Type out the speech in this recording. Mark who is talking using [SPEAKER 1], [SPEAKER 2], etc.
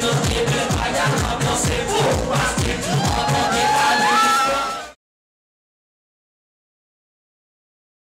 [SPEAKER 1] nos tiemblen, vaya, vamos, se